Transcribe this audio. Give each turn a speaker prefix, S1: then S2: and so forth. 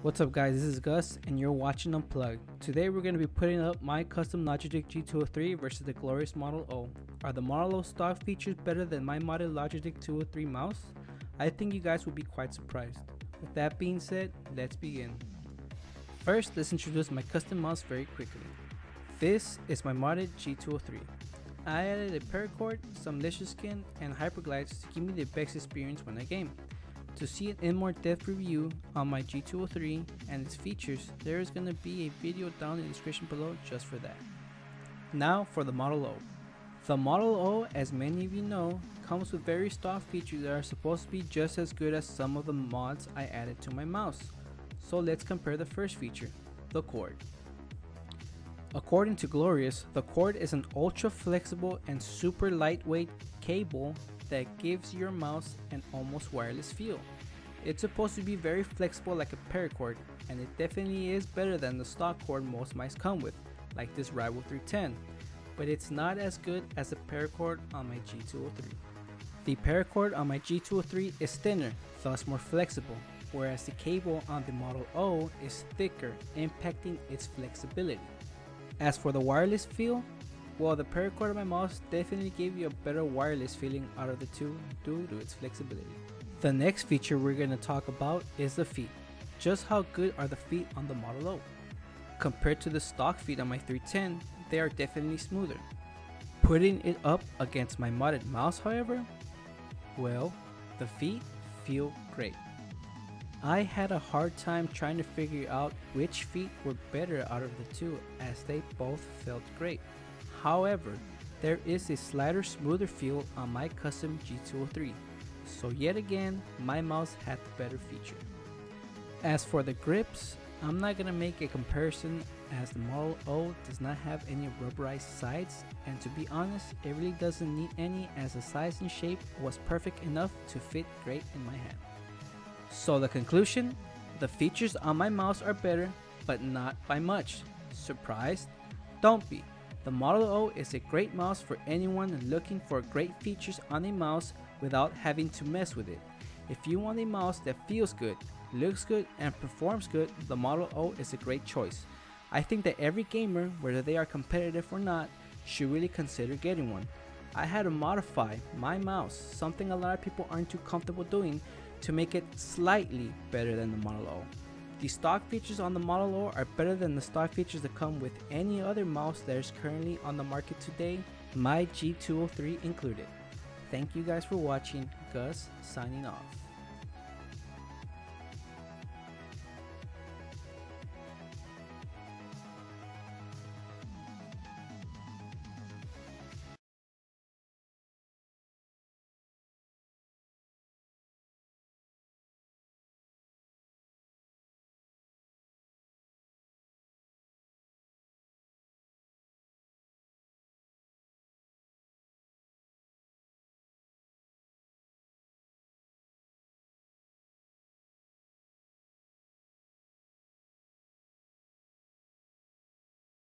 S1: What's up guys, this is Gus and you're watching Unplugged. Today we're going to be putting up my custom Logitech G203 versus the glorious Model O. Are the Model O stock features better than my modded Logitech 203 mouse? I think you guys will be quite surprised. With that being said, let's begin. First, let's introduce my custom mouse very quickly. This is my modded G203. I added a paracord, some Lizard Skin, and hyperglides to give me the best experience when I game. To see an in more depth review on my G203 and its features, there is going to be a video down in the description below just for that. Now for the Model O. The Model O, as many of you know, comes with very stock features that are supposed to be just as good as some of the mods I added to my mouse. So let's compare the first feature, the cord. According to Glorious, the cord is an ultra flexible and super lightweight cable that gives your mouse an almost wireless feel. It's supposed to be very flexible like a paracord, and it definitely is better than the stock cord most mice come with, like this Rival 310, but it's not as good as oh the paracord on my G203. The paracord on my G203 is thinner, thus more flexible, whereas the cable on the Model O is thicker, impacting its flexibility. As for the wireless feel, well, the paracord of my mouse definitely gave you a better wireless feeling out of the two due to its flexibility. The next feature we're going to talk about is the feet. Just how good are the feet on the Model O? Compared to the stock feet on my 310, they are definitely smoother. Putting it up against my modded mouse however, well, the feet feel great. I had a hard time trying to figure out which feet were better out of the two as they both felt great. However, there is a slighter smoother feel on my custom G203, so yet again my mouse had the better feature. As for the grips, I'm not gonna make a comparison as the Model O does not have any rubberized sides and to be honest it really doesn't need any as the size and shape was perfect enough to fit great in my hand. So the conclusion, the features on my mouse are better but not by much. Surprised? Don't be. The Model O is a great mouse for anyone looking for great features on a mouse without having to mess with it. If you want a mouse that feels good, looks good, and performs good, the Model O is a great choice. I think that every gamer, whether they are competitive or not, should really consider getting one. I had to modify my mouse, something a lot of people aren't too comfortable doing, to make it slightly better than the Model O. The stock features on the Model O are better than the stock features that come with any other mouse that is currently on the market today, my G203 included. Thank you guys for watching, Gus signing off.